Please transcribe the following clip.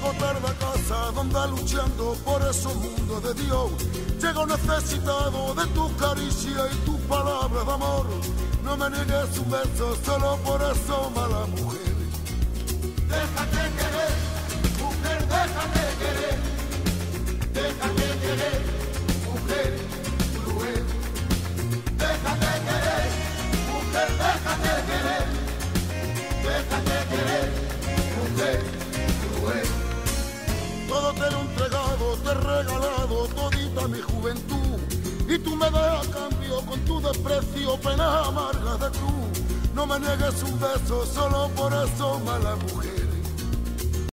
lado anda luchando por esos mundos de Dios. Llego necesitado de tu caricia y tu palabra de amor. No me niegues un beso solo por eso, mala mujer. Déjate querer, mujer, déjate querer. Déjate querer, mujer, cruel. Déjate querer, mujer, déjate querer. Déjate querer, mujer, cruel. Te lo he entregado, te he regalado todita mi juventud. Y tú me das a cambio con tu desprecio, pena amarga de tú. No me niegues un beso solo por eso, mala mujer.